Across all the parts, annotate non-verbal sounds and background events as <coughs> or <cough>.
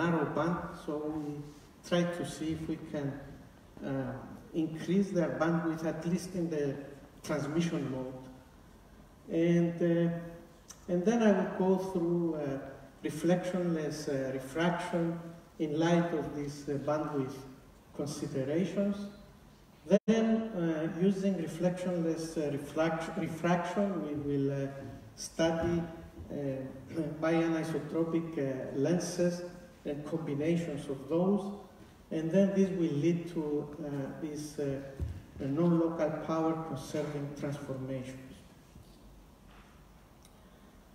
narrow band, so we try to see if we can uh, increase their bandwidth at least in the transmission mode. And, uh, and then I will go through uh, reflectionless uh, refraction in light of these uh, bandwidth considerations. Then, uh, using reflectionless refraction, refraction, we will study <clears throat> bianisotropic lenses and combinations of those. And then this will lead to uh, these uh, non-local power conserving transformations.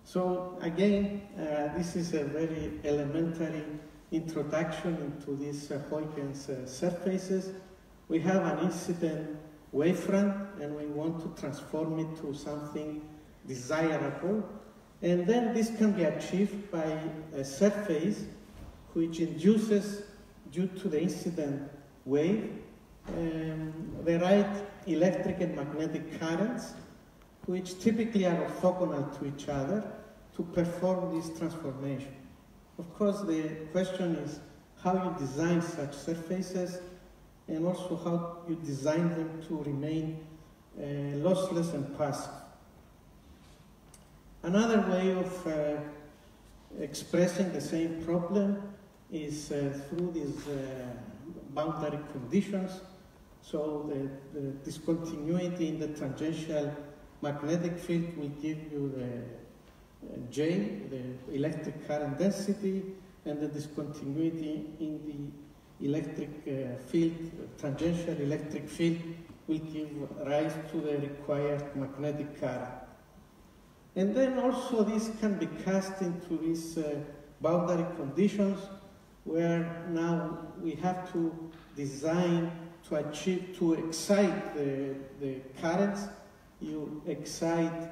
So again, uh, this is a very elementary introduction into these uh, Huygens uh, surfaces. We have an incident wavefront and we want to transform it to something desirable. And then this can be achieved by a surface which induces, due to the incident wave, um, the right electric and magnetic currents, which typically are orthogonal to each other, to perform this transformation. Of course, the question is how you design such surfaces and also how you design them to remain uh, lossless and passive. Another way of uh, expressing the same problem is uh, through these uh, boundary conditions. So the, the, discontinuity in the tangential magnetic field will give you the uh, J, the electric current density, and the discontinuity in the electric uh, field, tangential electric field, will give rise to the required magnetic current. And then also this can be cast into these uh, boundary conditions where now we have to design to achieve, to excite the, the currents, you excite,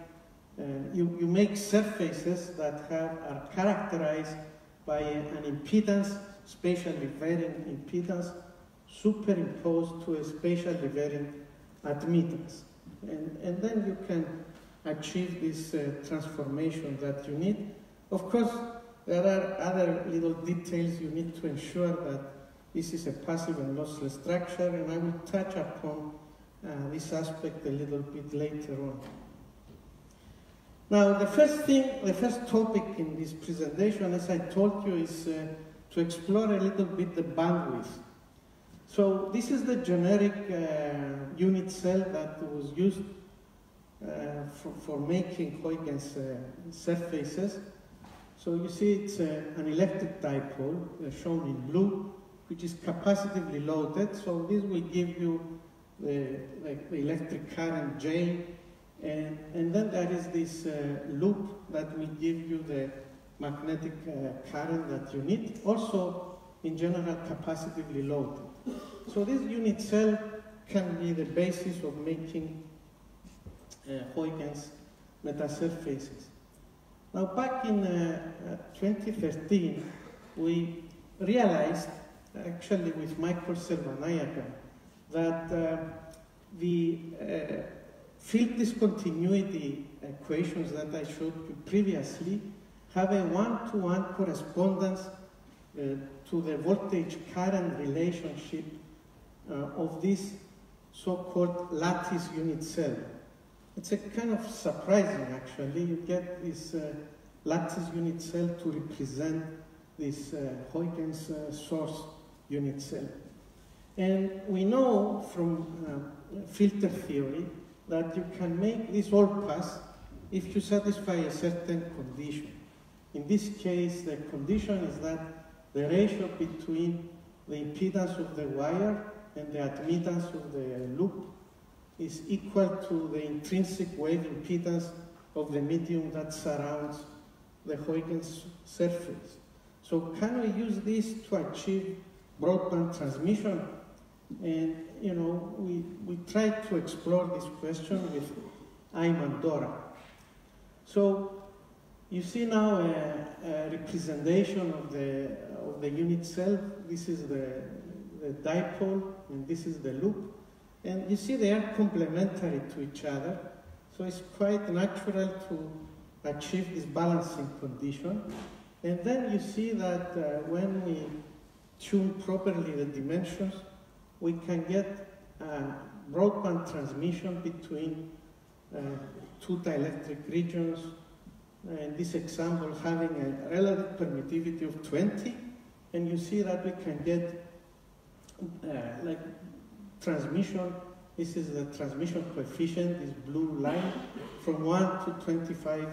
uh, you, you make surfaces that have, are characterized by an impedance, spatially varying impedance, superimposed to a spatially varying admittance. And, and then you can achieve this uh, transformation that you need. Of course, there are other little details you need to ensure that this is a passive and lossless structure, and I will touch upon uh, this aspect a little bit later on. Now, the first thing, the first topic in this presentation, as I told you, is uh, to explore a little bit the bandwidth. So this is the generic uh, unit cell that was used uh, for, for, making Huygens uh, surfaces. So you see it's uh, an electric dipole uh, shown in blue, which is capacitively loaded. So this will give you the, the electric current J, and, and then there is this uh, loop that will give you the magnetic uh, current that you need, also in general capacitively loaded. So this unit cell can be the basis of making uh, Huygens metasurfaces. Now, back in uh, uh 2013, we realized, actually with Michael Selvanayagam, that uh, the uh, field discontinuity equations that I showed you previously have a one-to-one -one correspondence uh, to the voltage current relationship uh, of this so-called lattice unit cell. It's a kind of surprising, actually. You get this uh, lattice unit cell to represent this uh, Huygens uh, source unit cell. And we know from uh, filter theory that you can make this all pass if you satisfy a certain condition. In this case, the condition is that the ratio between the impedance of the wire and the admittance of the loop is equal to the intrinsic wave impedance of the medium that surrounds the Huygens surface. So can we use this to achieve broadband transmission? And, you know, we, we tried to explore this question with Ayman Dorrah. So you see now a, a, representation of the, of the unit cell. This is the, the dipole, and this is the loop. And you see they are complementary to each other, so it's quite natural to achieve this balancing condition. And then you see that uh, when we tune properly the dimensions, we can get uh, broadband transmission between uh, two dielectric regions. In this example, having a relative permittivity of 20, and you see that we can get uh, like transmission. This is the transmission coefficient, this blue line, from 1 to 25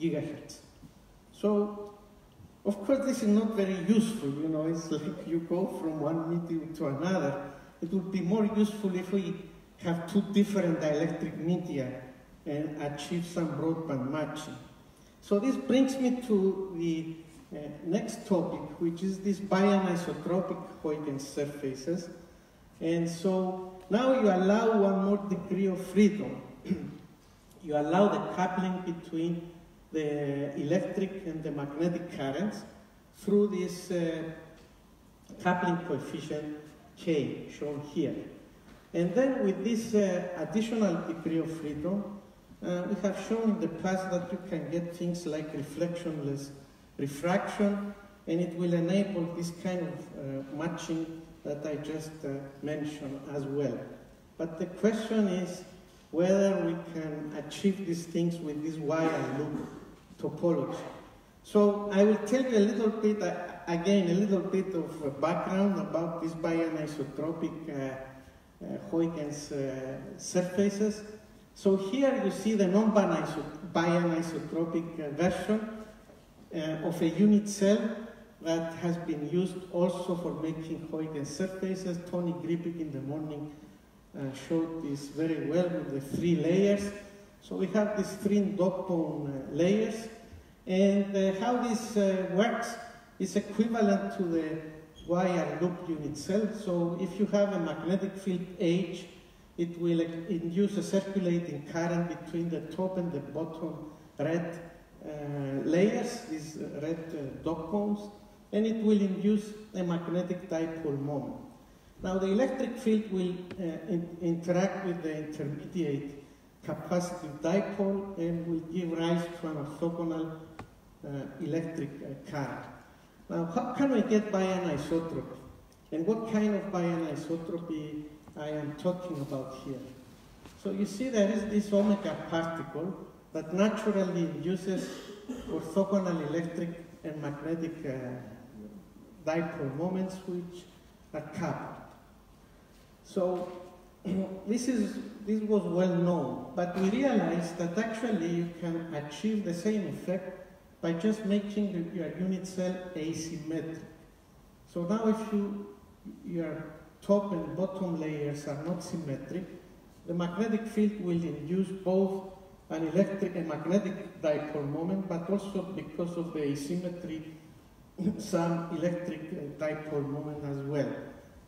gigahertz. So of course, this is not very useful, you know, it's like you go from one medium to another. It would be more useful if we have two different dielectric media and achieve some broadband matching. So this brings me to the uh, next topic, which is these bianisotropic Huygens surfaces. And so now you allow one more degree of freedom. you allow the coupling between the electric and the magnetic currents through this uh, coupling coefficient K shown here. And then with this uh, additional degree of freedom, uh, we have shown in the past that you can get things like reflectionless refraction, and it will enable this kind of uh, matching that I just uh, mentioned as well. But the question is whether we can achieve these things with this wire loop topology. So I will tell you a little bit, uh, again, a little bit of uh, background about these bianisotropic uh, uh Huygens uh, surfaces. So here you see the non-bianisotropic version of a unit cell that has been used also for making Huygens surfaces. Tony Grbic in the morning showed this very well with the three layers. So we have these three bone uh, layers, and uh, how this uh, works is equivalent to the wire loop unit cell. So if you have a magnetic field H, it will induce a circulating current between the top and the bottom red uh, layers, these red uh, dog bones, and it will induce a magnetic dipole moment. Now the electric field will uh, in interact with the intermediate capacitive dipole and will give rise to an orthogonal uh, electric uh, current. Now, how can we get bianisotropy? And what kind of bianisotropy I am talking about here? So you see there is this omega particle that naturally induces orthogonal electric and magnetic uh, dipole moments which are coupled. So <clears throat> this, is, this was well known, but we realized that actually you can achieve the same effect by just making your unit cell asymmetric. So now if you, your top and bottom layers are not symmetric, the magnetic field will induce both an electric and magnetic dipole moment, but also because of the asymmetry, some electric dipole moment as well.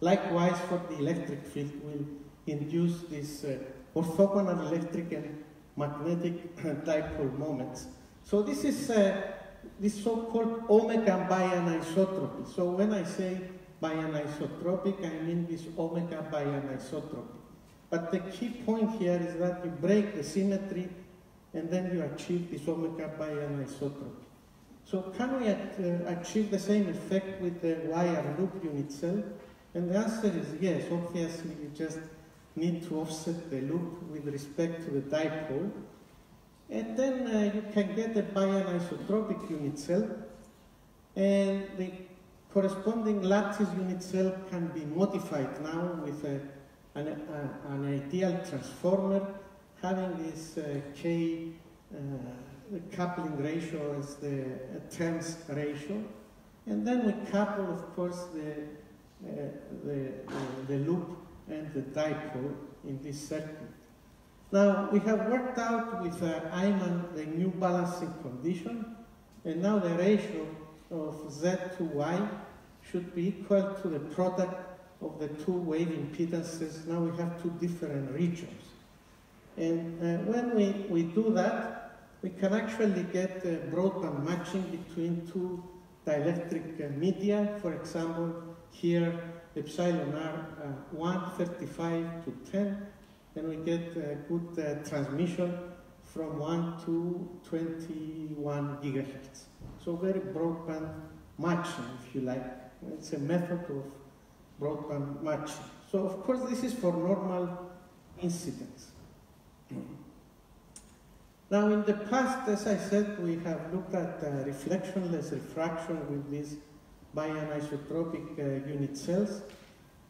Likewise, for the electric field will induce this uh, orthogonal electric and magnetic <coughs> dipole moments. So this is uh, this so-called omega bianisotropy. So when I say bianisotropic, I mean this omega bianisotropy. But the key point here is that you break the symmetry and then you achieve this omega bianisotropy. So can we uh, achieve the same effect with the wire loop unit cell? And the answer is yes. Obviously, you just need to offset the loop with respect to the dipole. And then uh, you can get a bianisotropic unit cell, and the corresponding lattice unit cell can be modified now with a, an, a, an, ideal transformer having this uh, K uh, coupling ratio is the turns ratio. And then we couple, of course, the, uh, the, the loop and the dipole in this circuit. Now, we have worked out with uh, Ayman the new balancing condition, and now the ratio of Z to Y should be equal to the product of the two wave impedances. Now we have two different regions. And uh, when we, we do that, we can actually get uh, broadband matching between two dielectric uh, media. For example, here epsilon r uh, 135 to 10, and we get good transmission from 1 to 21 gigahertz. So very broadband matching, if you like. It's a method of broadband matching. So of course this is for normal incidents. Now in the past, as I said, we have looked at uh, reflectionless refraction with these bianisotropic uh, unit cells.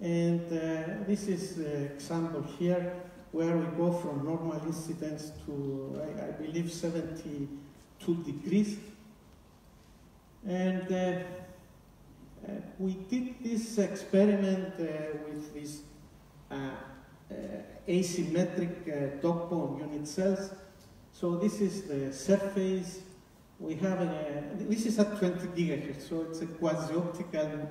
And uh, this is the example here where we go from normal incidence to, I, I believe, 72 degrees. And uh, uh, we did this experiment uh, with these uh, uh, asymmetric dog bone unit cells. So this is the surface. We have a, this is at 20 gigahertz, so it's a quasi-optical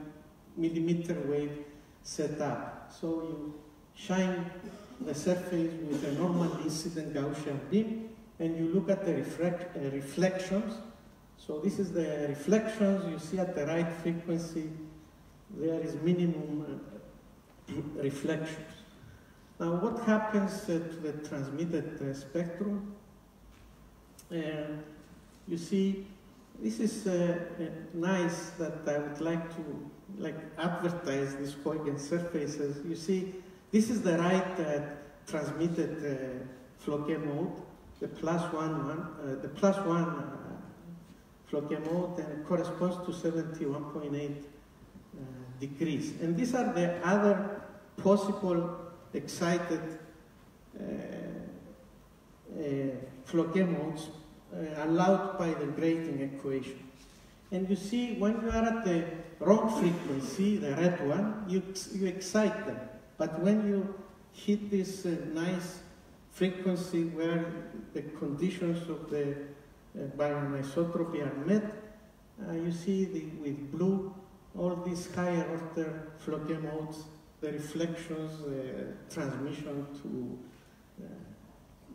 millimeter wave setup. So you shine the surface with a normal incident Gaussian beam, and you look at the reflect, uh, reflections. So this is the reflections you see at the right frequency. There is minimum uh, <coughs> reflections. Now, what happens uh, to the transmitted uh, spectrum? Uh, you see, this is uh, nice that I would like to like advertise these Huygens surfaces. You see, this is the right uh, transmitted uh, Floquet mode, the plus one one, uh, the plus one uh, Floquet mode, and corresponds to 71.8 uh, degrees. And these are the other possible excited uh, uh, Floquet modes uh, allowed by the grating equation. And you see, when you are at the wrong frequency, the red one, you, you excite them. But when you hit this uh, nice frequency where the conditions of the uh, bianisotropy are met, uh, you see the, with blue all these higher order Floquet modes, the reflections, the transmission to uh,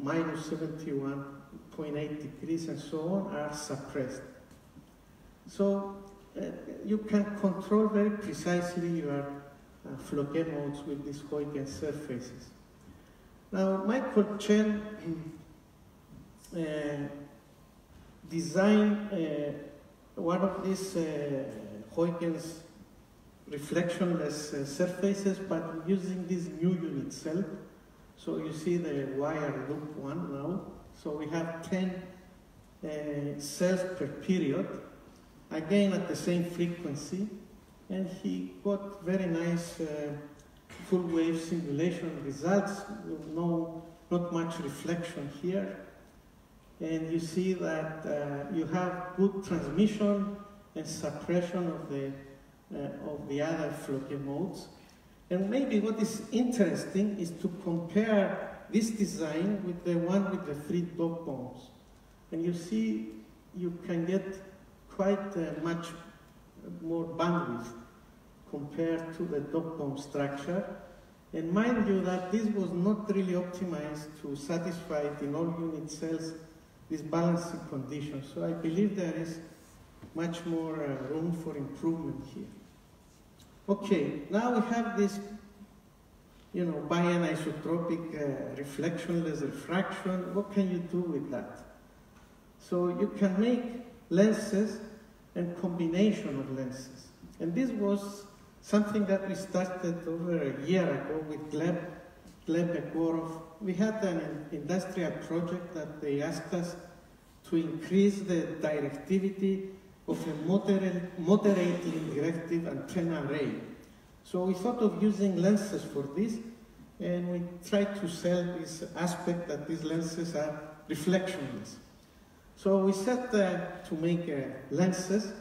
minus 71.8 degrees and so on are suppressed. So uh, you can control very precisely your uh, Floquet modes with these Huygens surfaces. Now, Michael Chen uh, designed uh, one of these uh, Huygens reflectionless uh, surfaces, but using this new unit cell. So you see the wire loop one now. So we have 10 uh, cells per period, again at the same frequency, and he got very nice uh, full wave simulation results, no, not much reflection here. And you see that uh, you have good transmission and suppression of the, of the other Floquet modes. And maybe what is interesting is to compare this design with the one with the three dog bones. And you see you can get quite uh, much more bandwidth compared to the dog bone structure. And mind you that this was not really optimized to satisfy in all unit cells this balancing condition. So I believe there is much more uh, room for improvement here. Okay, now we have this, you know, bianisotropic uh, reflectionless refraction. What can you do with that? So you can make lenses and combination of lenses. And this was something that we started over a year ago with Gleb, Gleb Egorov. We had an industrial project that they asked us to increase the directivity of a moderately directive antenna array. So we thought of using lenses for this, and we tried to sell this aspect that these lenses are reflectionless. So we set uh, to make uh, lenses,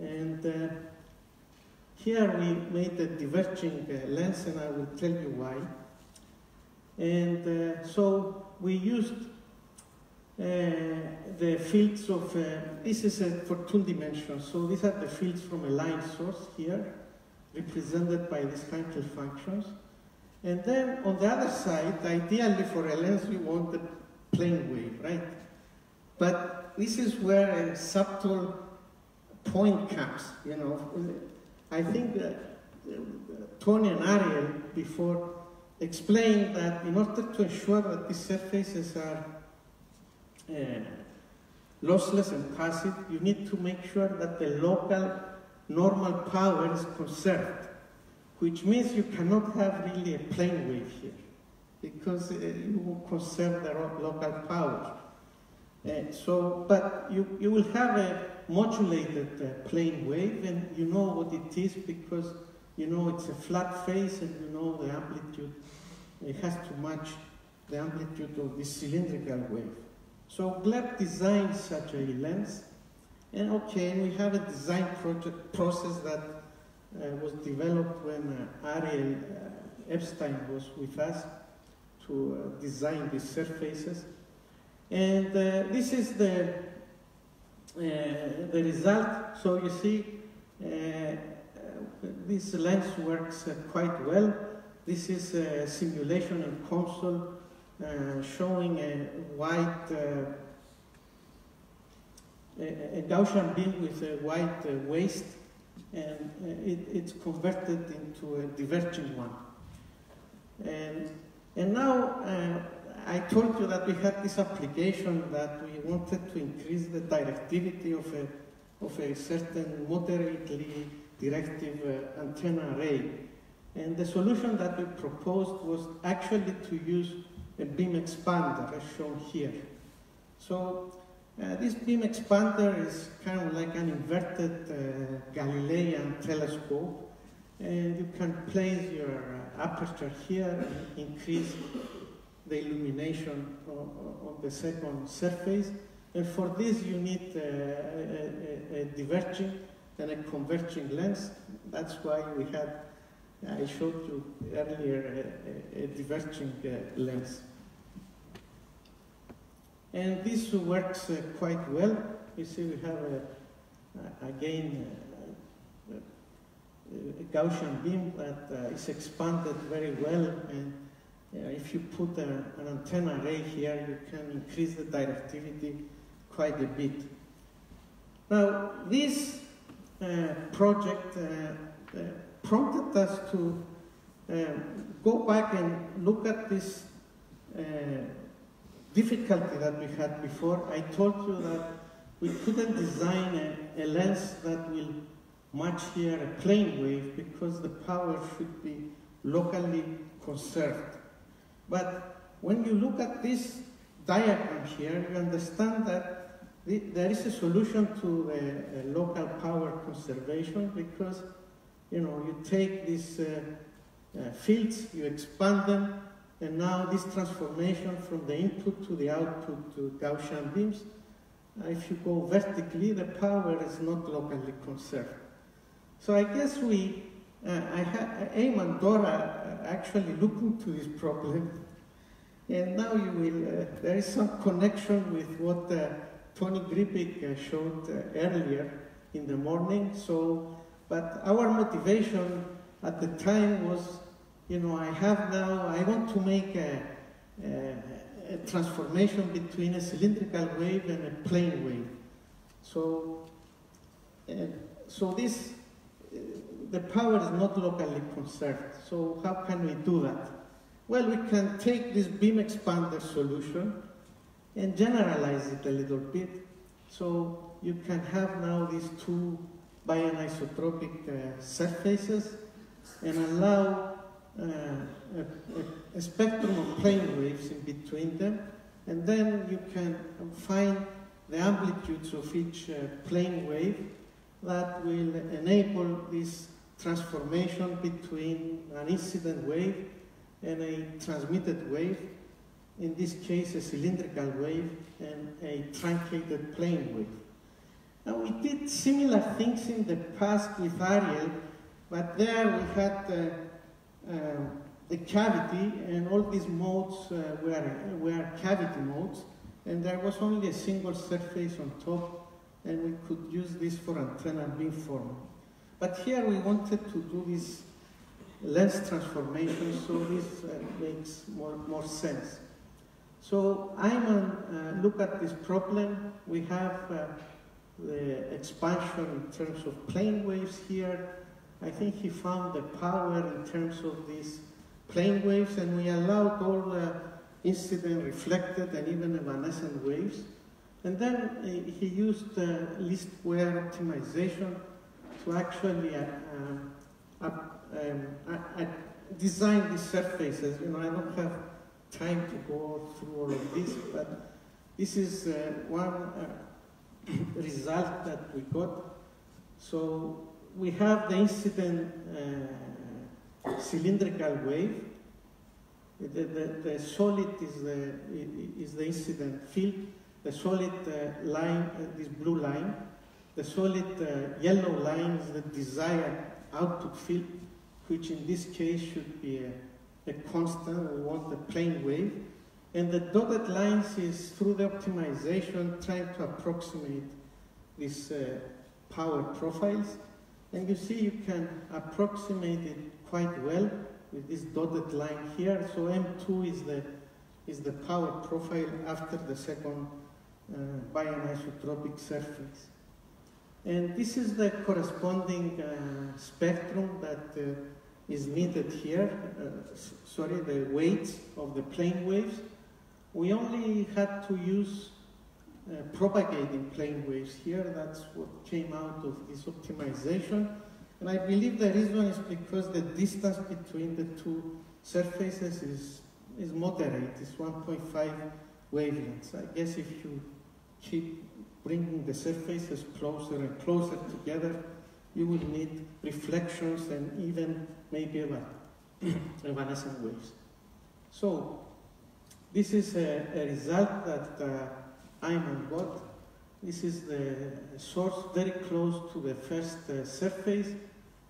and uh, here we made a diverging uh, lens, and I will tell you why. And uh, so we used the fields of, uh, this is for two dimensions, so these are the fields from a line source here, represented by these Hankel functions. And then on the other side, ideally for a lens, we want the plane wave, right? But this is where a subtle point comes, you know. I think that uh, Tony and Ariel before explained that in order to ensure that these surfaces are uh, lossless and passive, you need to make sure that the local normal power is conserved, which means you cannot have really a plane wave here, because uh, you will conserve the local power. Uh, so, but you, you will have a modulated uh, plane wave, and you know what it is because you know it's a flat face, and you know the amplitude. It has to match the amplitude of this cylindrical wave. So Gleb designed such a lens, and okay, we have a design project process that uh, was developed when uh, Ariel uh, Epstein was with us to uh, design these surfaces. And uh, this is the, uh, the result. So you see, this lens works quite well. This is a simulation in COMSOL showing a white, uh, a, Gaussian beam with a white uh, waist, and it, it's converted into a diverging one. And, and now I told you that we had this application that we wanted to increase the directivity of a, of a certain moderately directive uh, antenna array. And the solution that we proposed was actually to use a beam expander as shown here. So uh, this beam expander is kind of like an inverted uh, Galilean telescope and you can place your aperture here and increase the illumination on, the second surface and for this you need uh, a, a, diverging and a converging lens. That's why we had I showed you earlier a, a, diverging uh, lens. And this works uh, quite well. You see we have, a, again, a, Gaussian beam that uh, is expanded very well. And uh, if you put a, an antenna array here, you can increase the directivity quite a bit. Now, this uh, project uh, uh, prompted us to um, go back and look at this uh, difficulty that we had before. I told you that we couldn't design a, a lens that will match here a plane wave because the power should be locally conserved. But when you look at this diagram here, you understand that the, there is a solution to the local power conservation because you know, you take these uh, uh, fields, you expand them, and now this transformation from the input to the output to Gaussian beams, uh, if you go vertically, the power is not locally conserved. So I guess we, uh, Ayman Dorrah uh, actually look into this problem. And now you will, uh, there is some connection with what Tony Grbic showed earlier in the morning. So but our motivation at the time was, you know, I have now, I want to make a, a, a transformation between a cylindrical wave and a plane wave. So, uh, so this, uh, the power is not locally conserved. So how can we do that? Well, we can take this beam expander solution and generalize it a little bit. So you can have now these two bianisotropic uh, surfaces and allow uh, a, a, spectrum of plane waves in between them and then you can find the amplitudes of each plane wave that will enable this transformation between an incident wave and a transmitted wave, in this case a cylindrical wave and a truncated plane wave. Now we did similar things in the past with Ariel, but there we had uh, uh, the cavity and all these modes uh, were, were cavity modes and there was only a single surface on top and we could use this for antenna beamforming. But here we wanted to do this lens transformation so this uh, makes more, more sense. So Ayman uh, look at this problem. We have uh, the expansion in terms of plane waves here. I think he found the power in terms of these plane waves and we allowed all the incident reflected and even evanescent waves. And then uh, he used uh, least square optimization to actually uh, um, um, design these surfaces. You know, I don't have time to go through all of this, but this is uh, one uh, <coughs> result that we got. So we have the incident uh, cylindrical wave. The, the, the, solid is the, is the incident field. The solid uh, line, uh, this blue line. The solid uh, yellow line is the desired output field, which in this case should be a, a constant. We want the plane wave. And the dotted lines is through the optimization trying to approximate these uh, power profiles. And you see you can approximate it quite well with this dotted line here. So M2 is the, is the power profile after the second uh, surface. And this is the corresponding uh, spectrum that uh, is needed here, uh, sorry, the weights of the plane waves we only had to use uh, propagating plane waves here. That's what came out of this optimization. And I believe the reason is because the distance between the two surfaces is, is moderate. It's 1.5 wavelengths. I guess if you keep bringing the surfaces closer and closer together, you will need reflections and even maybe <clears throat> evanescent waves. So this is a, a result that uh, Ayman got. This is the source very close to the first uh, surface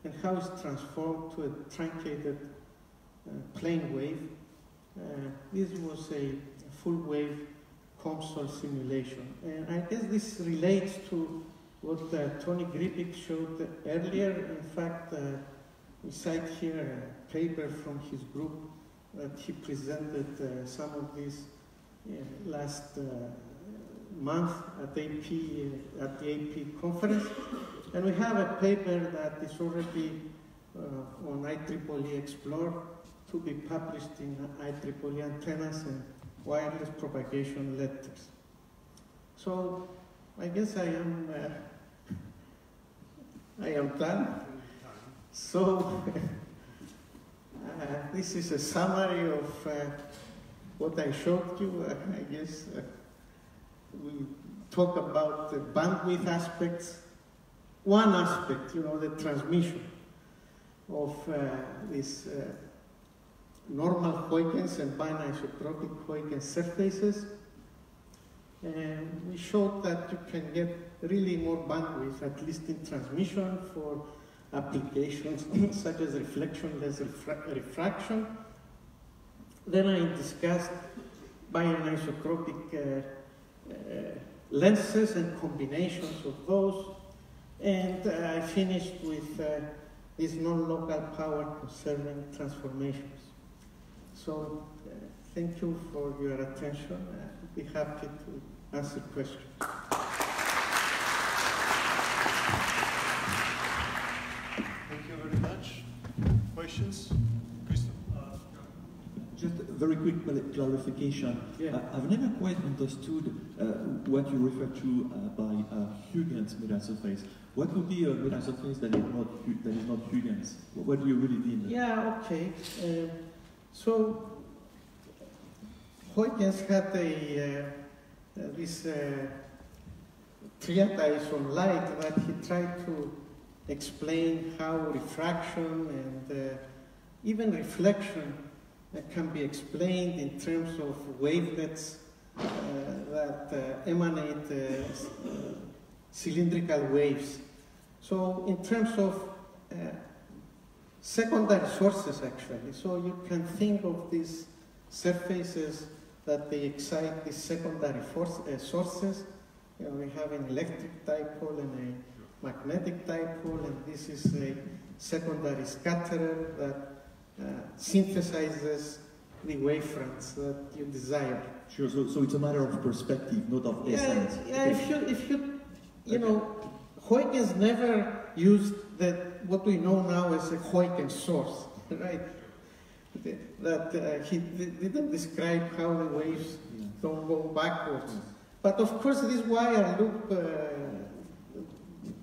and how it's transformed to a truncated uh, plane wave. Uh, this was a full wave COMSOL simulation. And I guess this relates to what uh, Tony Grbic showed earlier. In fact, uh, we cite here a paper from his group that he presented uh, some of these uh, last uh, month at AP at the AP conference, and we have a paper that is already on IEEE Xplore to be published in IEEE antennas and wireless propagation letters. So I guess I am uh, I am done. So Uh, <laughs> this is a summary of uh, what I showed you. Uh, I guess we talk about the bandwidth aspects. One aspect, you know, the transmission of these normal Huygens and bianisotropic Huygens surfaces. And we showed that you can get really more bandwidth, at least in transmission, for applications <laughs> such as reflectionless refra refraction. Then I discussed bianisotropic uh, uh, lenses and combinations of those. And uh, I finished with uh, these non-local power conserving transformations. So uh, thank you for your attention. I'll be happy to answer questions? Very quick clarification. Yeah. I've never quite understood uh, what you refer to uh, by uh, Huygens metasurface. What would be a metasurface that is not that is not Huygens? What do you really mean? Yeah. Okay. Uh, so Huygens had a uh, this treatise on light that he tried to explain how refraction and uh, even reflection uh, can be explained in terms of wavelets uh, that uh, emanate uh, cylindrical waves. So in terms of secondary sources actually, so you can think of these surfaces that they excite these secondary force, sources. You know, we have an electric dipole and a magnetic dipole, and this is a secondary scatterer that uh, synthesizes the wavefronts that you desire. Sure, so, so it's a matter of perspective, not of yeah, essence. Yeah, if you, if you, you okay. know, Huygens never used that, what we know now as a Huygens source, <laughs> right? That uh, he didn't describe how the waves yeah. don't go backwards. But of course, this wire loop uh,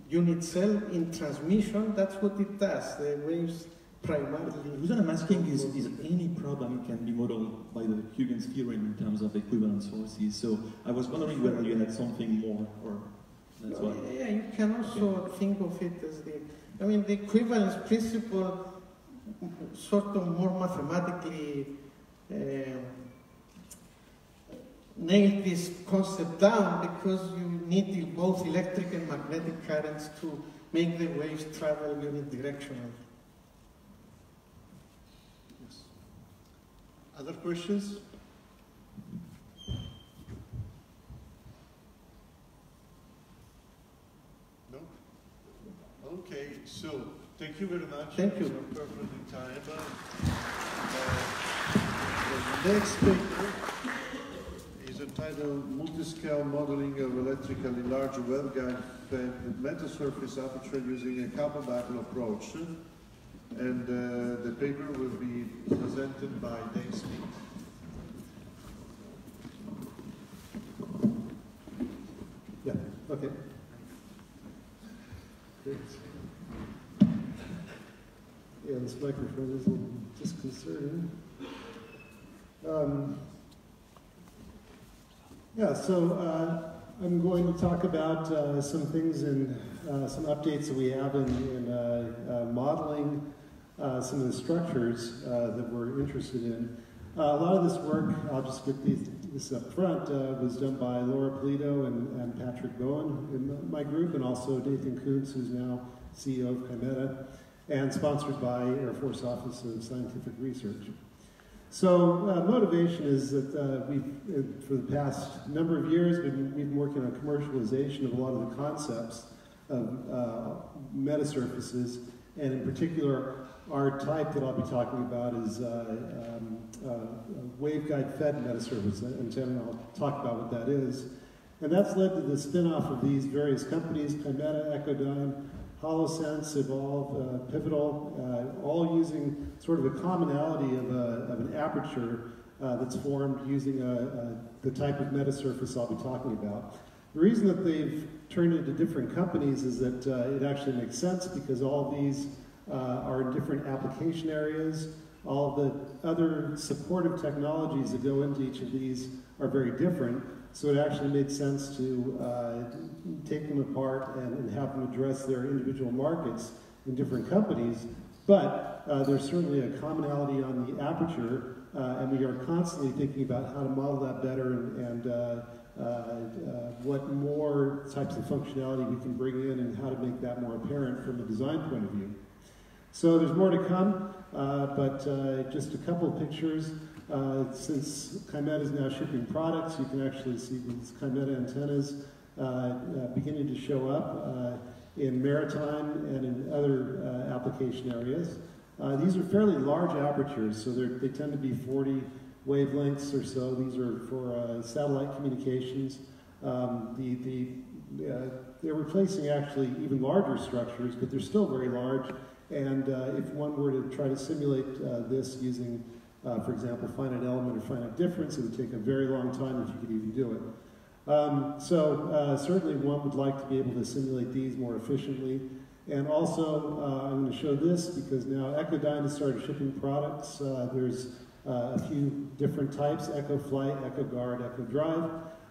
unit cell in transmission, that's what it does. The waves primarily. The reason I'm asking is, is any problem can be modeled by the Huygens theorem in terms of equivalent sources. So I was wondering whether you had something more, or that's why. Yeah, you can also think of it as the. I mean, the equivalence principle, sort of more mathematically. Uh, nail this concept down because you need both electric and magnetic currents to make the waves travel unidirectionally. Other questions? No? Okay, so thank you very much. Thank you. perfectly time. Uh, the next speaker is entitled Multiscale Modeling of Electrically Large Waveguide Metasurface Aperture Using a Couple Approach and uh, the paper will be presented by Dave Smith. Yeah, okay. Great. Yeah, this microphone is a little disconcerting. Um, yeah, so uh, I'm going to talk about uh, some things and uh, some updates that we have in, in uh, uh, modeling some of the structures uh, that we're interested in. Uh, a lot of this work, I'll just get these, this up front, was done by Laura Pulido and, and, Patrick Bowen in my group, and also Nathan Kundtz, who's now CEO of Kymeta, and sponsored by Air Force Office of Scientific Research. So uh, motivation is that uh, we've, uh, for the past number of years, been, we've been, working on commercialization of a lot of the concepts of metasurfaces, and in particular, our type that I'll be talking about is uh, um, uh, waveguide fed metasurface antenna. I'll talk about what that is. And that's led to the spin-off of these various companies, Kymeta, Echodyne, HoloSense, Evolv, uh, Pivotal, uh, all using sort of a commonality of, a, of an aperture uh, that's formed using a, a, the type of metasurface I'll be talking about. The reason that they've turned into different companies is that uh, it actually makes sense because all these uh, are in different application areas. All the other supportive technologies that go into each of these are very different. So it actually made sense to uh, take them apart and, and, have them address their individual markets in different companies. But uh, there's certainly a commonality on the aperture, uh, and we are constantly thinking about how to model that better and, and uh, uh, uh, what more types of functionality we can bring in and how to make that more apparent from a design point of view. So there's more to come, uh, but uh, just a couple pictures. Uh, since Kymeta is now shipping products, you can actually see these Kymeta antennas uh, uh, beginning to show up uh, in maritime and in other application areas. these are fairly large apertures, so they tend to be 40 wavelengths or so. These are for satellite communications. Um, the, the, they're replacing actually even larger structures, but they're still very large and uh, if one were to try to simulate uh, this using, uh, for example, finite element or finite difference, it would take a very long time if you could even do it. Um, so uh, certainly one would like to be able to simulate these more efficiently. And also, uh, I'm going to show this because now Echodyne has started shipping products. Uh, there's a few different types, Echo Flight, Echo Guard, Echo Drive.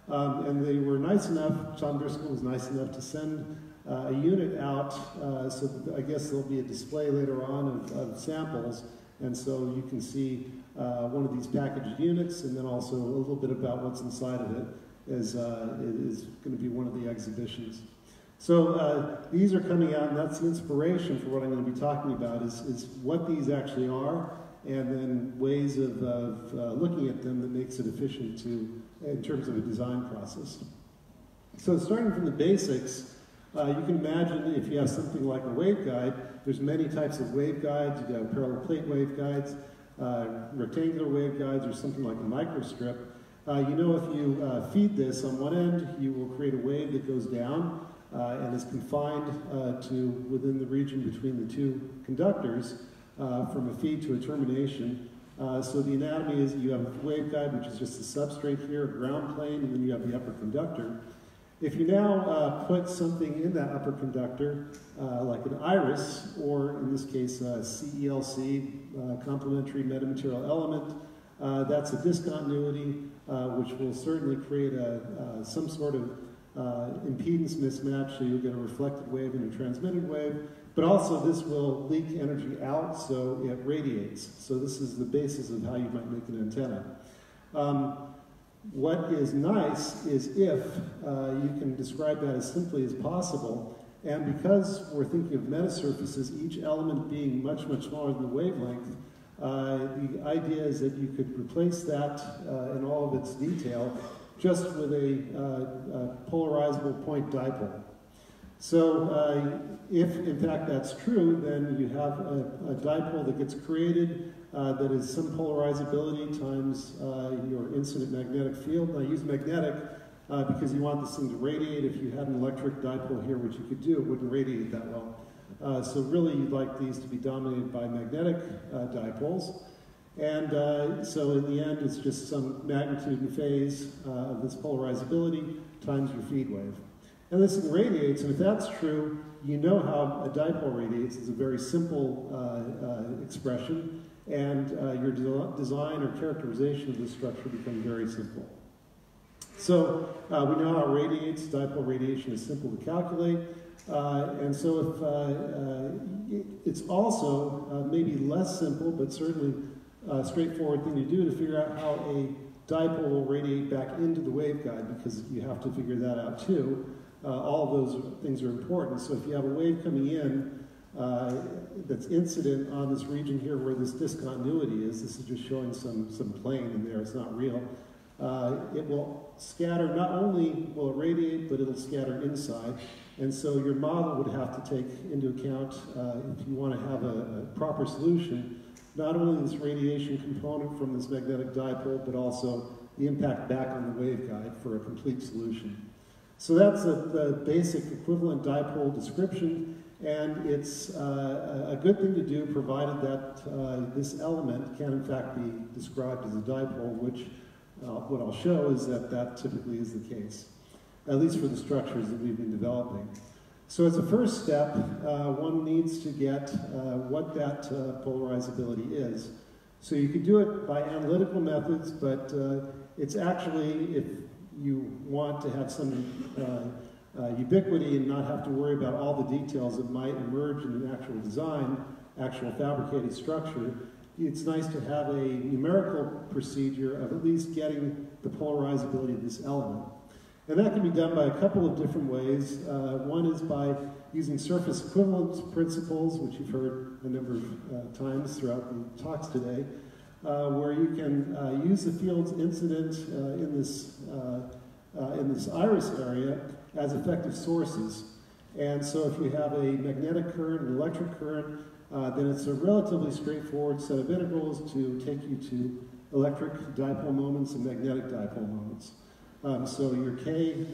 Um, and they were nice enough, Tom Driscoll was nice enough to send a unit out, uh, so I guess there'll be a display later on of, of samples, and so you can see uh, one of these packaged units, and then also a little bit about what's inside of it is, uh, is going to be one of the exhibitions. So uh, these are coming out, and that's the inspiration for what I'm going to be talking about, is, is what these actually are, and then ways of, of uh, looking at them that makes it efficient to, in terms of a design process. So starting from the basics, uh, you can imagine if you have something like a waveguide, there's many types of waveguides. You have parallel plate waveguides, uh, rectangular waveguides, or something like a microstrip. Uh, you know if you uh, feed this on one end, you will create a wave that goes down uh, and is confined uh, to within the region between the two conductors from a feed to a termination. Uh, so the anatomy is you have a waveguide, which is just the substrate here, a ground plane, and then you have the upper conductor. If you now uh, put something in that upper conductor, uh, like an iris, or in this case, a CELC, uh, complementary metamaterial element, uh, that's a discontinuity, uh, which will certainly create a, uh, some sort of impedance mismatch, so you'll get a reflected wave and a transmitted wave. But also, this will leak energy out, so it radiates. So this is the basis of how you might make an antenna. Um, what is nice is if uh, you can describe that as simply as possible, and because we're thinking of metasurfaces, each element being much, much smaller than the wavelength, uh, the idea is that you could replace that uh, in all of its detail just with a, uh, a polarizable point dipole. So uh, if in fact that's true, then you have a, a dipole that gets created uh, that is some polarizability times uh, your incident magnetic field. I use magnetic uh, because you want this thing to radiate. If you had an electric dipole here, which you could do, it wouldn't radiate that well. Uh, so really you'd like these to be dominated by magnetic uh, dipoles. And so in the end, it's just some magnitude and phase of this polarizability times your feed wave. And this thing radiates, and if that's true, you know how a dipole radiates. It's a very simple expression, and uh, your de design or characterization of the structure becomes very simple. So uh, we know how it radiates. Dipole radiation is simple to calculate. Uh, and so if uh, it's also maybe less simple, but certainly a straightforward thing to do to figure out how a dipole will radiate back into the waveguide because you have to figure that out too. Uh, all of those things are important. So if you have a wave coming in uh, that's incident on this region here where this discontinuity is, this is just showing some, some plane in there, it's not real. Uh, it will scatter, not only will it radiate, but it'll scatter inside. And so your model would have to take into account, uh, if you want to have a, a proper solution, not only this radiation component from this magnetic dipole, but also the impact back on the waveguide for a complete solution. So that's a, the basic equivalent dipole description, and it's uh, a good thing to do provided that uh, this element can in fact be described as a dipole, which uh, what I'll show is that that typically is the case, at least for the structures that we've been developing. So as a first step, uh, one needs to get uh, what that uh, polarizability is. So you can do it by analytical methods, but it's actually, if you want to have some uh, ubiquity and not have to worry about all the details that might emerge in an actual design, actual fabricated structure, it's nice to have a numerical procedure of at least getting the polarizability of this element. And that can be done by a couple of different ways. Uh, one is by using surface equivalence principles, which you've heard a number of uh, times throughout the talks today uh, where you can uh, use the field's incident uh, in, this, uh, in this iris area as effective sources. And so if you have a magnetic current, an electric current, uh, then it's a relatively straightforward set of integrals to take you to electric dipole moments and magnetic dipole moments. Um, so your K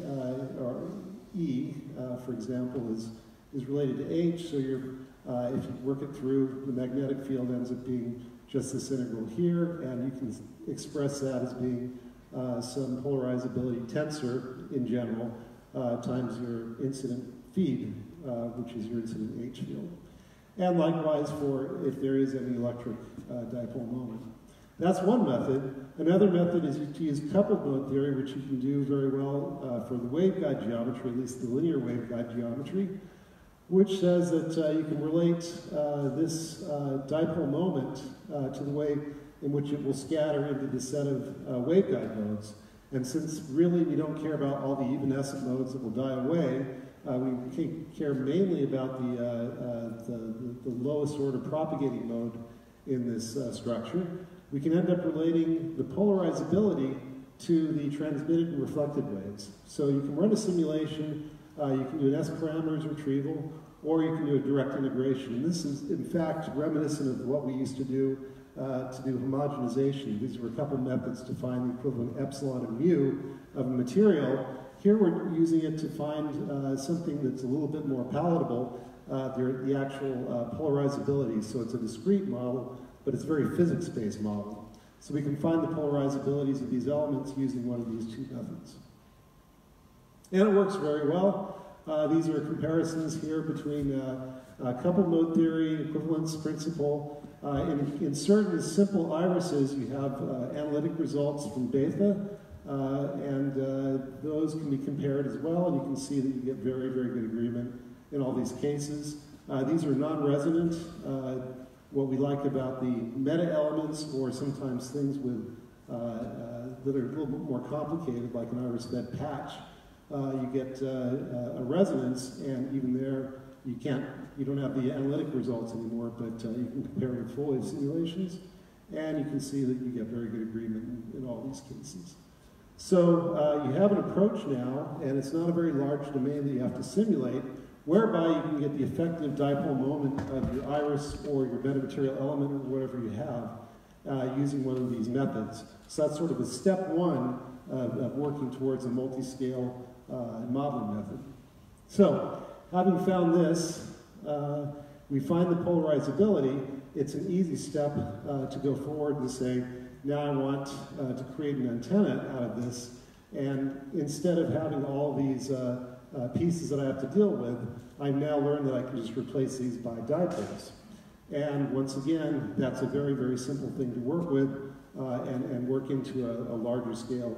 or E, for example, is, is related to H, so you're, if you work it through, the magnetic field ends up being just this integral here, and you can express that as being uh, some polarizability tensor in general uh, times your incident feed, uh, which is your incident H field. And likewise for if there is any electric uh, dipole moment. That's one method. Another method is to use coupled mode theory, which you can do very well uh, for the waveguide geometry, at least the linear waveguide geometry which says that uh, you can relate uh, this dipole moment to the way in which it will scatter into the set of waveguide modes. And since really we don't care about all the evanescent modes that will die away, uh, we care mainly about the, the, the, the, lowest order propagating mode in this structure. We can end up relating the polarizability to the transmitted and reflected waves. So you can run a simulation uh, you can do an S parameters retrieval, or you can do a direct integration. And this is, in fact, reminiscent of what we used to do uh, to do homogenization. These were a couple methods to find the equivalent epsilon and mu of a material. Here we're using it to find uh, something that's a little bit more palatable, uh, the, the, actual uh, polarizability. So it's a discrete model but it's a very physics-based model. So we can find the polarizabilities of these elements using one of these two methods. And it works very well. Uh, these are comparisons here between uh, coupled mode theory, equivalence principle. Uh, in, in, certain simple irises, you have uh, analytic results from Bethe, uh, and those can be compared as well, and you can see that you get very, very good agreement in all these cases. these are non-resonant. what we like about the meta-elements, or sometimes things with that are a little bit more complicated, like an iris bed patch, uh, you get uh, a resonance, and even there, you can't, you don't have the analytic results anymore, but uh, you can compare with full wave simulations, and you can see that you get very good agreement in, in all these cases. So uh, you have an approach now, and it's not a very large domain that you have to simulate, whereby you can get the effective dipole moment of your iris or your metamaterial element or whatever you have uh, using one of these methods. So that's sort of a step one of, of working towards a multi-scale uh, modeling method. So, having found this, uh, we find the polarizability. It's an easy step uh, to go forward and say, now I want uh, to create an antenna out of this. And instead of having all these uh, uh, pieces that I have to deal with, I've now learned that I can just replace these by dipoles. And once again, that's a very, very simple thing to work with and, and work into a, a larger scale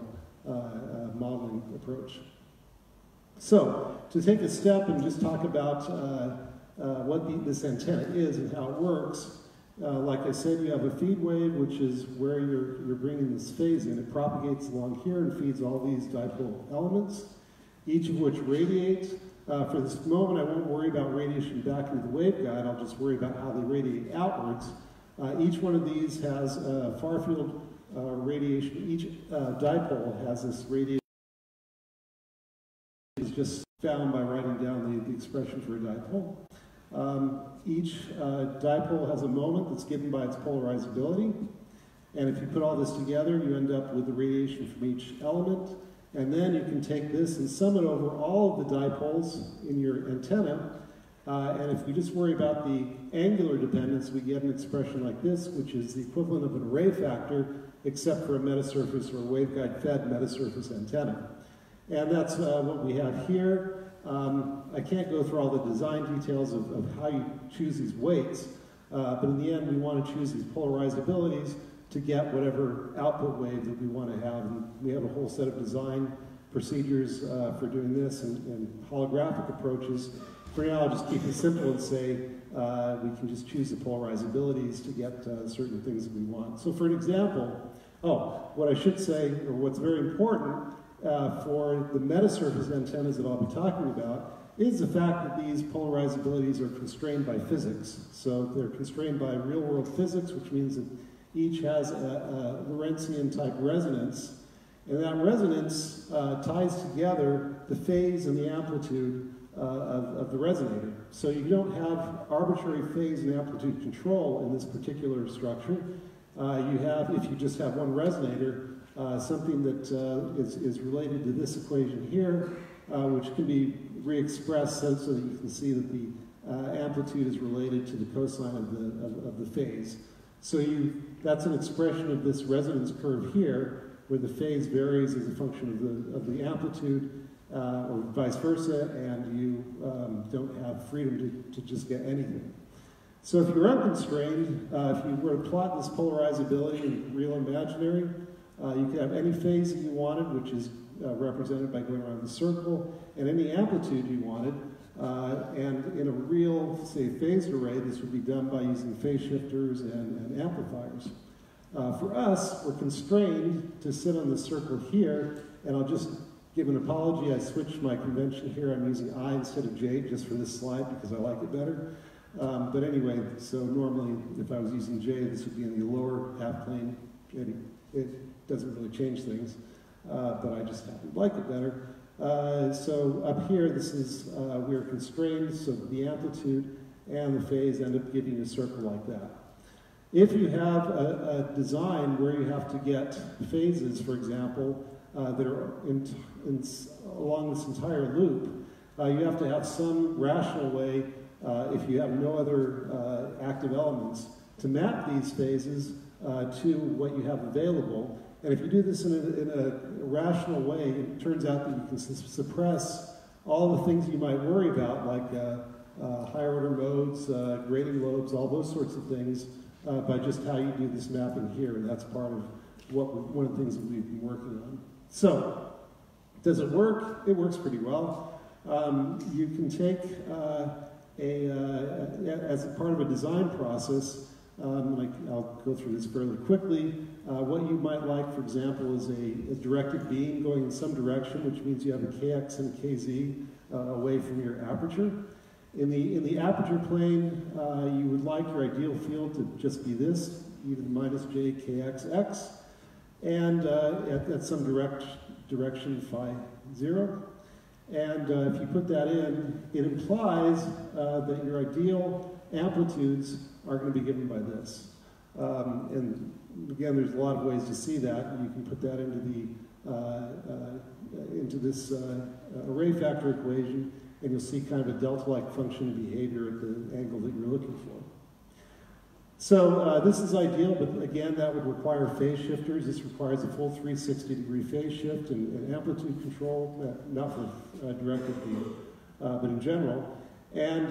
modeling approach. So, to take a step and just talk about uh, uh, what the, this antenna is and how it works, uh, like I said, you have a feed wave, which is where you're, you're bringing this phase in. It propagates along here and feeds all these dipole elements, each of which radiates. Uh, for this moment, I won't worry about radiation back into the waveguide. I'll just worry about how they radiate outwards. Uh, each one of these has a far field uh, radiation. Each dipole has this radiation is just found by writing down the, the expression for a dipole. Um, each uh, dipole has a moment that's given by its polarizability. And if you put all this together, you end up with the radiation from each element. And then you can take this and sum it over all of the dipoles in your antenna. Uh, and if we just worry about the angular dependence, we get an expression like this, which is the equivalent of an array factor, except for a metasurface or a waveguide fed metasurface antenna. And that's uh, what we have here. Um, I can't go through all the design details of, of how you choose these weights, uh, but in the end, we want to choose these polarizabilities to get whatever output wave that we want to have. And we have a whole set of design procedures uh, for doing this and, and, holographic approaches. For now, I'll just keep it simple and say uh, we can just choose the polarizabilities to get uh, certain things that we want. So for an example, oh, what I should say, or what's very important, uh, for the metasurface antennas that I'll be talking about is the fact that these polarizabilities are constrained by physics. So they're constrained by real world physics, which means that each has a, a Lorentzian type resonance. And that resonance uh, ties together the phase and the amplitude uh, of, of, the resonator. So you don't have arbitrary phase and amplitude control in this particular structure. Uh, you have, if you just have one resonator, uh, something that uh, is is, related to this equation here, uh, which can be re-expressed so, so, that you can see that the uh, amplitude is related to the cosine of the, of, of, the phase. So you, that's an expression of this resonance curve here, where the phase varies as a function of the, of the amplitude, uh, or vice versa, and you um, don't have freedom to, to just get anything. So if you're unconstrained, uh, if you were to plot this polarizability in real imaginary, uh, you could have any phase that you wanted, which is uh, represented by going around the circle, and any amplitude you wanted. Uh, and in a real, say, phased array, this would be done by using phase shifters and, and amplifiers. Uh, for us, we're constrained to sit on the circle here, and I'll just give an apology. I switched my convention here. I'm using I instead of J just for this slide because I like it better. Um, but anyway, so normally if I was using J, this would be in the lower half plane. Doesn't really change things, uh, but I just happen to like it better. Uh, so up here, this is, uh, we're constrained, so the amplitude and the phase end up giving a circle like that. If you have a, a design where you have to get phases, for example, uh, that are in, in, along this entire loop, uh, you have to have some rational way, uh, if you have no other active elements, to map these phases uh, to what you have available. And if you do this in a, in a rational way, it turns out that you can su suppress all the things you might worry about, like uh, uh, higher order modes, uh, grating lobes, all those sorts of things, uh, by just how you do this mapping here. And that's part of what one of the things that we've been working on. So, does it work? It works pretty well. Um, you can take uh, a, uh, as a part of a design process, um, like I'll go through this fairly quickly. Uh, what you might like, for example, is a, a, directed beam going in some direction, which means you have a kx and a kz uh, away from your aperture. In the, in the aperture plane, uh, you would like your ideal field to just be this, e to the minus j kxx, and uh, at, at, some direct direction phi 0. And uh, if you put that in, it implies uh, that your ideal amplitudes are going to be given by this. Um, and again, there's a lot of ways to see that. You can put that into the uh, uh, into this uh, array factor equation, and you'll see kind of a delta-like function behavior at the angle that you're looking for. So uh, this is ideal, but again, that would require phase shifters. This requires a full 360 degree phase shift and, and amplitude control, uh, not for uh, directed beam, but in general. And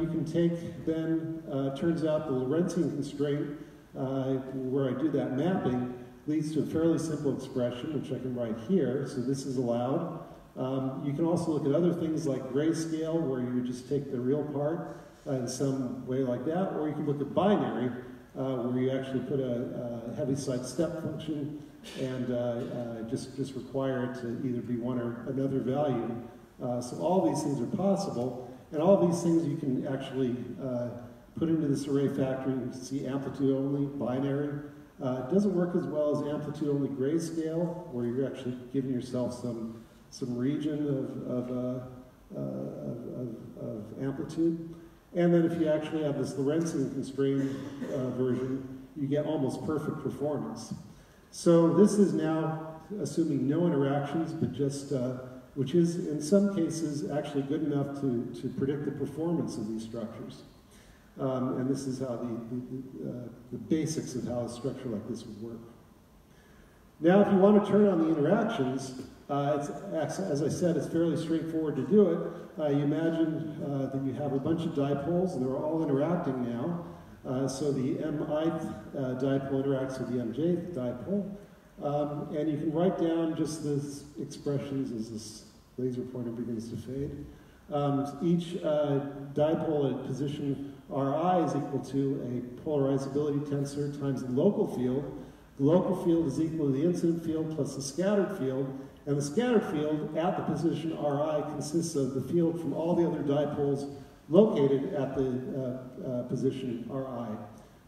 you can take then, turns out the Lorentzian constraint, uh, where I do that mapping, leads to a fairly simple expression, which I can write here. So this is allowed. Um, you can also look at other things like grayscale, where you just take the real part uh, in some way like that, or you can look at binary, uh, where you actually put a, a Heaviside step function and uh, just, just require it to either be one or another value. so all these things are possible. And all these things you can actually uh, put into this array factor. You can see amplitude only, binary. Uh, it doesn't work as well as amplitude only grayscale, where you're actually giving yourself some, some region of, of, uh, uh of, of amplitude. And then if you actually have this Lorentzian constrained uh, version, you get almost perfect performance. So this is now assuming no interactions, but just uh, which is in some cases actually good enough to, to predict the performance of these structures. Um, and this is how the, the, uh, the, basics of how a structure like this would work. Now, if you want to turn on the interactions, uh, as I said, it's fairly straightforward to do it. Uh, you imagine uh, that you have a bunch of dipoles, and they're all interacting now. Uh, so the mith uh, dipole interacts with the mjth dipole. Um, and you can write down just the expressions as this laser pointer begins to fade. Um, each dipole at position Ri is equal to a polarizability tensor times the local field. The local field is equal to the incident field plus the scattered field, and the scattered field at the position Ri consists of the field from all the other dipoles located at the uh, uh, position Ri.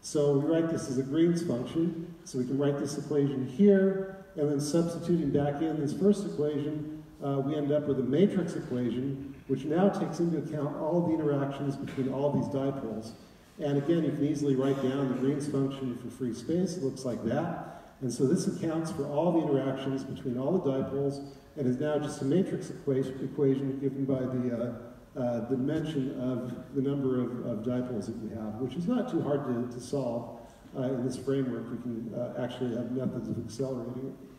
So we write this as a Green's function, so we can write this equation here, and then substituting back in this first equation, uh, we end up with a matrix equation, which now takes into account all the interactions between all these dipoles. And again, you can easily write down the Green's function for free space. It looks like that. And so this accounts for all the interactions between all the dipoles and is now just a matrix equation given by the uh, uh, dimension of the number of, of, dipoles that we have, which is not too hard to, to solve. Uh, in this framework, we can uh, actually have methods of accelerating it.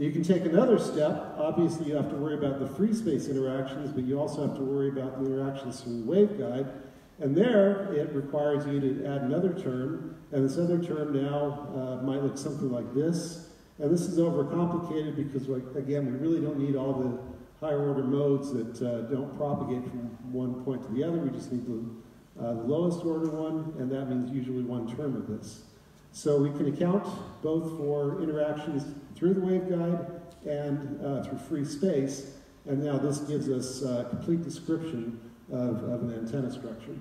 You can take another step. Obviously, you have to worry about the free space interactions, but you also have to worry about the interactions from the waveguide. And there, it requires you to add another term, and this other term now uh, might look something like this. And this is overcomplicated because, again, we really don't need all the higher order modes that uh, don't propagate from one point to the other. We just need the, uh, the lowest order one, and that means usually one term of this. So we can account both for interactions through the waveguide and uh, through free space. And now this gives us a complete description of, of an antenna structure.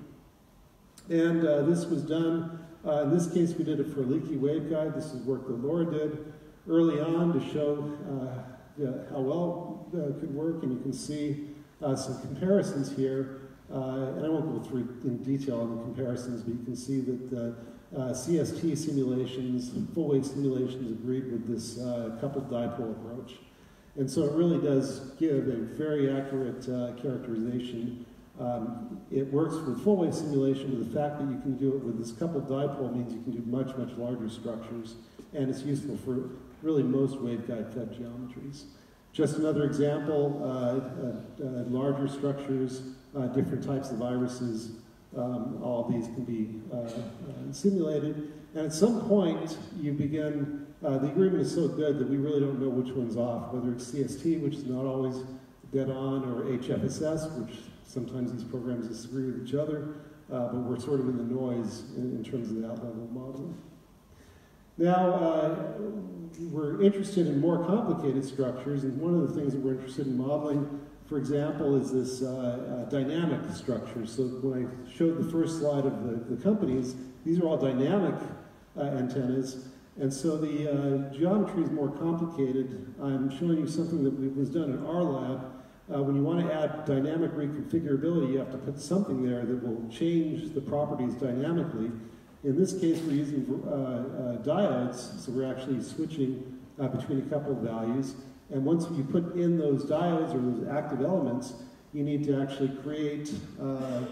And uh, this was done, uh, in this case we did it for a leaky waveguide. This is work that Laura did early on to show uh, how well it uh, could work. And you can see uh, some comparisons here. and I won't go through in detail on the comparisons, but you can see that uh, CST simulations, full wave simulations agreed with this uh, coupled dipole approach. And so it really does give a very accurate uh, characterization Um, it works with full wave simulation, but the fact that you can do it with this coupled dipole means you can do much, much larger structures, and it's useful for really most waveguide fed geometries. Just another example, uh, uh, uh, larger structures, different types of irises, um, all these can be uh, uh, simulated. And at some point, you begin, the agreement is so good that we really don't know which one's off, whether it's CST, which is not always dead on, or HFSS, which sometimes these programs disagree with each other, but we're sort of in the noise in, in terms of that level of modeling. Now, uh, we're interested in more complicated structures, and one of the things that we're interested in modeling, for example, is this uh, uh, dynamic structure. So when I showed the first slide of the, the companies, these are all dynamic uh, antennas, and so the uh, geometry is more complicated. I'm showing you something that was done in our lab. Uh, when you want to add dynamic reconfigurability, you have to put something there that will change the properties dynamically. In this case, we're using uh, diodes, so we're actually switching between a couple of values. And once you put in those diodes or those active elements, you need to actually create uh,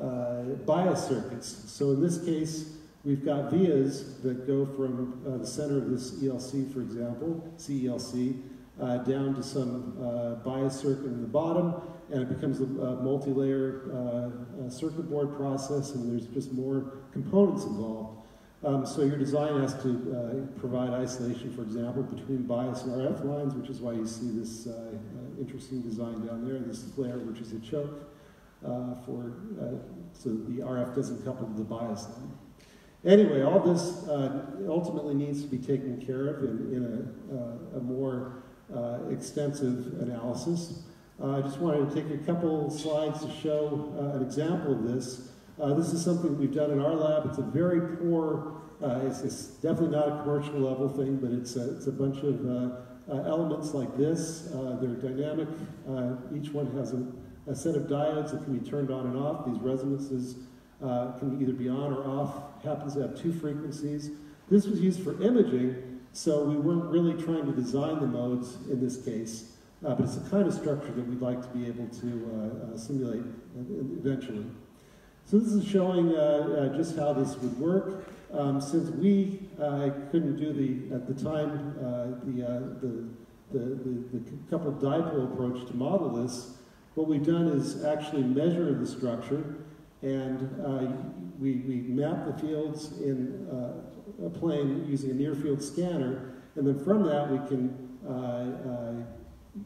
uh, bias circuits. So in this case, we've got vias that go from uh, the center of this ELC, for example, CELC, down to some bias circuit in the bottom, and it becomes a, multi-layer uh, circuit board process, and there's just more components involved. Um, so your design has to uh, provide isolation, for example, between bias and RF lines, which is why you see this uh, uh, interesting design down there, this flare, which is a choke uh, for, so the RF doesn't couple to the bias line. Anyway, all this ultimately needs to be taken care of in, in a, a more extensive analysis. Uh, I just wanted to take a couple slides to show uh, an example of this. Uh, this is something we've done in our lab. It's a very poor, uh, it's, it's, definitely not a commercial level thing, but it's a, it's a bunch of uh, uh, elements like this. they're dynamic. each one has a, a, set of diodes that can be turned on and off. These resonances can either be on or off. Happens to have two frequencies. This was used for imaging, so we weren't really trying to design the modes in this case. Uh, but it's the kind of structure that we'd like to be able to uh, uh simulate eventually. So this is showing uh, uh, just how this would work. Um, since we couldn't do the, at the time, the, the, the, the, the coupled dipole approach to model this, what we've done is actually measure the structure and uh, we, we map the fields in uh, a plane using a near field scanner and then from that we can uh,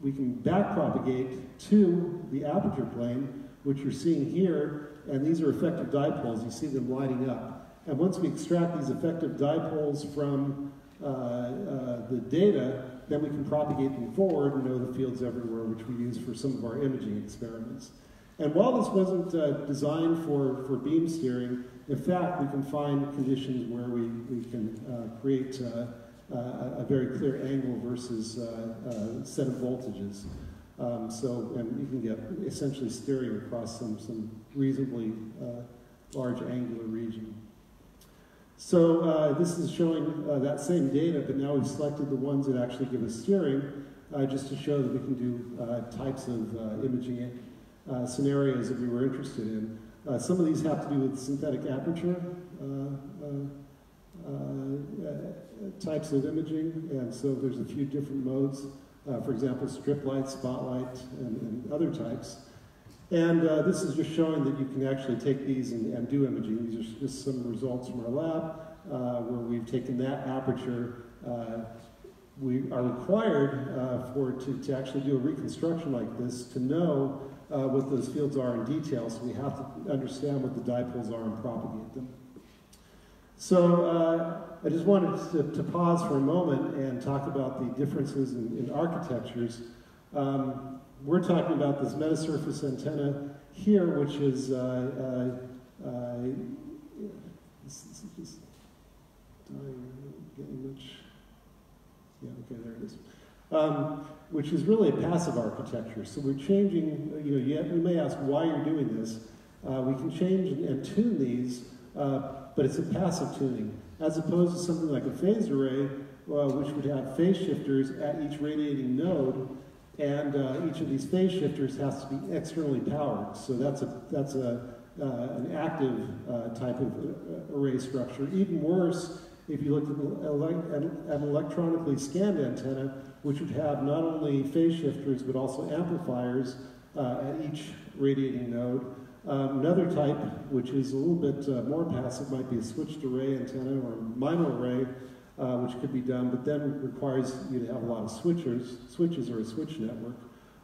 we can backpropagate to the aperture plane, which you're seeing here, and these are effective dipoles. You see them lighting up. And once we extract these effective dipoles from uh, uh, the data, then we can propagate them forward and know the fields everywhere, which we use for some of our imaging experiments. And while this wasn't uh, designed for, for beam steering, in fact, we can find conditions where we, we can uh, create uh, a very clear angle versus uh, uh, set of voltages. Um, so, and you can get essentially steering across some, some reasonably large angular region. So uh, this is showing uh, that same data, but now we've selected the ones that actually give us steering, uh, just to show that we can do types of imaging scenarios that we were interested in. some of these have to do with synthetic aperture types of imaging, and so there's a few different modes. Uh, for example, strip light, spotlight, and, and other types. And uh, this is just showing that you can actually take these and, and do imaging. These are just some results from our lab uh, where we've taken that aperture. Uh, we are required uh, for to, to actually do a reconstruction like this to know what those fields are in detail, so we have to understand what the dipoles are and propagate them. So uh, I just wanted to, to, pause for a moment and talk about the differences in, in architectures. Um, we're talking about this metasurface antenna here, which is uh, uh, uh getting much. Yeah, okay, there it is. Um, which is really a passive architecture. So we're changing, you know, you, you may ask why you're doing this. Uh, we can change and tune these uh, but it's a passive tuning, as opposed to something like a phased array, uh, which would have phase shifters at each radiating node, and uh, each of these phase shifters has to be externally powered. So that's a that's a uh, an active uh, type of uh, array structure. Even worse, if you looked at an electronically scanned antenna, which would have not only phase shifters but also amplifiers uh, at each radiating node. Um, another type, which is a little bit uh, more passive, might be a switched array antenna or a MIMO array, uh, which could be done, but then requires you to have a lot of switchers, switches or a switch network.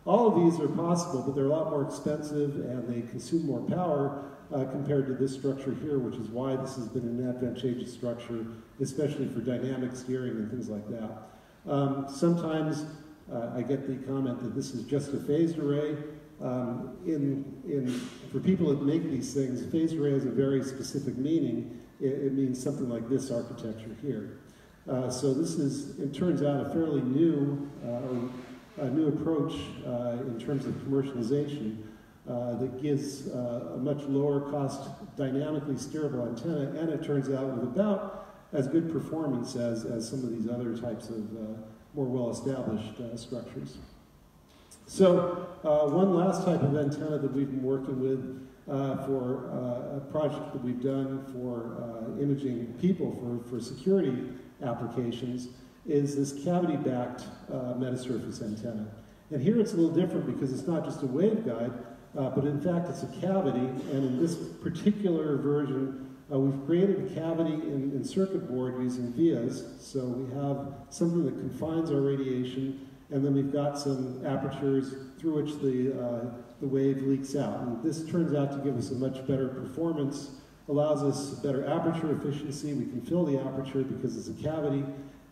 All of these are possible, but they're a lot more expensive and they consume more power uh, compared to this structure here, which is why this has been an advantageous structure, especially for dynamic steering and things like that. Um, sometimes uh, I get the comment that this is just a phased array. Um, in, in, for people that make these things, phased array has a very specific meaning. It, it means something like this architecture here. Uh, so this is, it turns out, a fairly new, uh, a new approach uh, in terms of commercialization uh, that gives uh, a much lower cost, dynamically steerable antenna, and it turns out with about as good performance as, as some of these other types of more well-established structures. So uh, one last type of antenna that we've been working with uh, for uh, a project that we've done for uh, imaging people for, for security applications is this cavity-backed uh, metasurface antenna. And here it's a little different because it's not just a waveguide, uh, but in fact it's a cavity, and in this particular version, we've created a cavity in, in circuit board using vias, so we have something that confines our radiation and then we've got some apertures through which the, uh, the wave leaks out. And this turns out to give us a much better performance, allows us better aperture efficiency. We can fill the aperture because it's a cavity,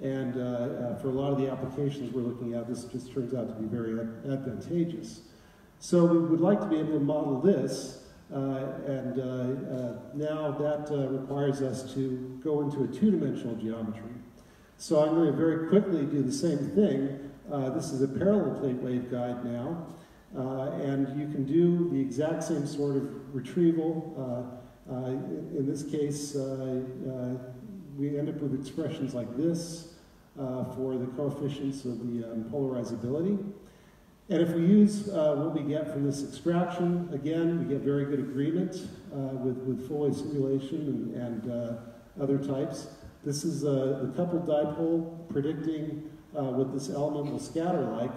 and uh, uh, for a lot of the applications we're looking at, this just turns out to be very advantageous. So we would like to be able to model this, uh, and uh, uh, now that requires us to go into a two-dimensional geometry. So I'm going to very quickly do the same thing, uh, this is a parallel plate waveguide now, uh, and you can do the exact same sort of retrieval. Uh, uh in, this case, uh, we end up with expressions like this for the coefficients of the um, polarizability. And if we use what we get from this extraction, again, we get very good agreement with, with full wave simulation and, and other types. This is the coupled dipole predicting uh, what this element will scatter like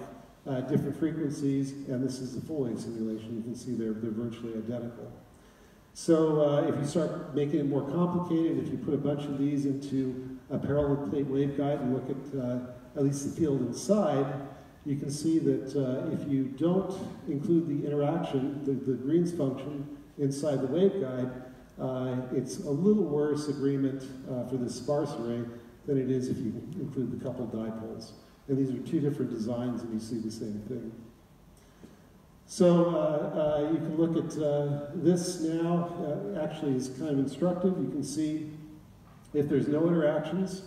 uh, different frequencies, and this is the wave simulation. You can see they're, they're virtually identical. So uh, if you start making it more complicated, if you put a bunch of these into a parallel plate waveguide and look at uh, at least the field inside, you can see that uh, if you don't include the interaction, the, the Green's function inside the waveguide, uh, it's a little worse agreement uh, for this sparse array than it is if you include the coupled dipoles. And these are two different designs and you see the same thing. So uh, uh, you can look at uh, this now, uh, actually is kind of instructive. You can see if there's no interactions,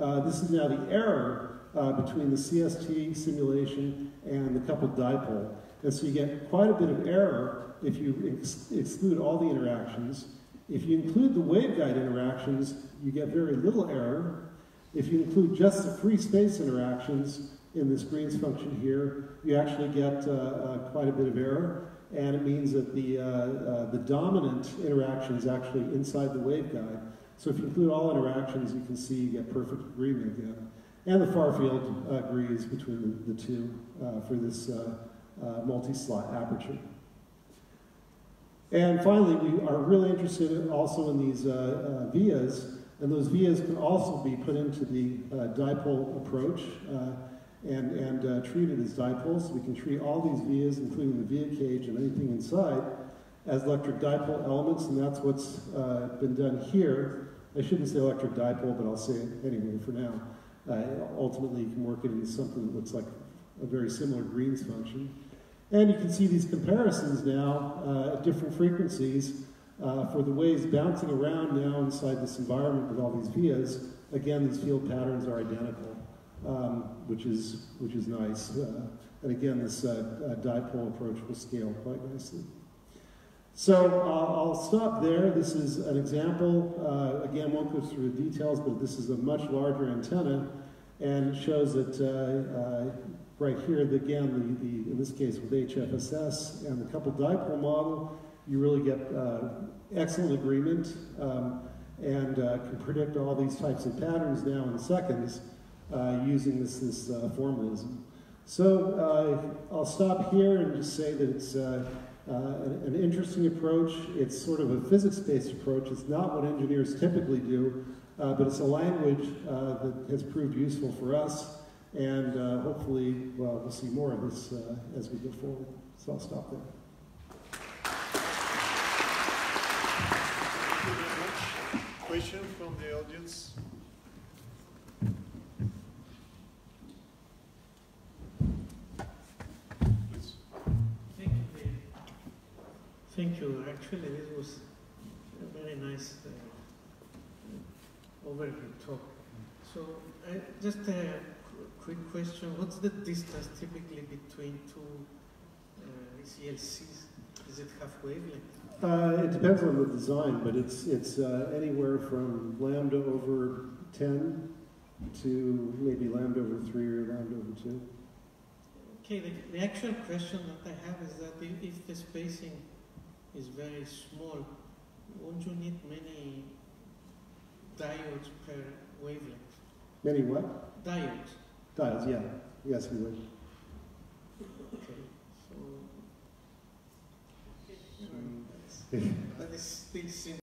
uh, this is now the error uh, between the CST simulation and the coupled dipole. And so you get quite a bit of error if you ex exclude all the interactions. If you include the waveguide interactions, you get very little error, if you include just the free space interactions in this Green's function here, you actually get uh, uh, quite a bit of error, and it means that the, uh, uh, the dominant interaction is actually inside the waveguide. So if you include all interactions, you can see you get perfect agreement again. And the far field agrees between the, the two for this multi-slot aperture. And finally, we are really interested also in these uh, uh, vias and those vias can also be put into the uh, dipole approach uh, and, and uh, treated as dipoles. So we can treat all these vias, including the via cage and anything inside, as electric dipole elements, and that's what's uh, been done here. I shouldn't say electric dipole, but I'll say it anyway for now. Uh, ultimately, you can work it into something that looks like a very similar Green's function. And you can see these comparisons now uh, at different frequencies uh, for the waves bouncing around now inside this environment with all these vias, again, these field patterns are identical, um, which, is, which is nice. Uh, and again, this uh, uh dipole approach will scale quite nicely. So I'll stop there. This is an example. Uh, again, won't go through the details, but this is a much larger antenna and shows that right here, again, the, the, in this case with HFSS and the coupled dipole model, you really get uh, excellent agreement um, and uh, can predict all these types of patterns now in seconds uh, using this, this uh, formalism. So uh, I'll stop here and just say that it's an, interesting approach. It's sort of a physics-based approach. It's not what engineers typically do, but it's a language that has proved useful for us, and uh, hopefully, well, we'll see more of this uh, as we go forward. So I'll stop there. Thank you very much. Question from the audience? Thank you. Thank you. Actually, this was a very nice uh, overview talk. So, I, just a quick question. What's the distance typically between two uh, ECLCs? Is it half wavelength? Uh, it depends on the design, but it's, it's uh, anywhere from lambda over 10 to maybe lambda over 3 or lambda over 2. Okay, the, the actual question that I have is that if, if the spacing is very small, won't you need many diodes per wavelength? Many what? Diodes. Diodes, yeah. Yes, we would. Okay, so. So- Is still seems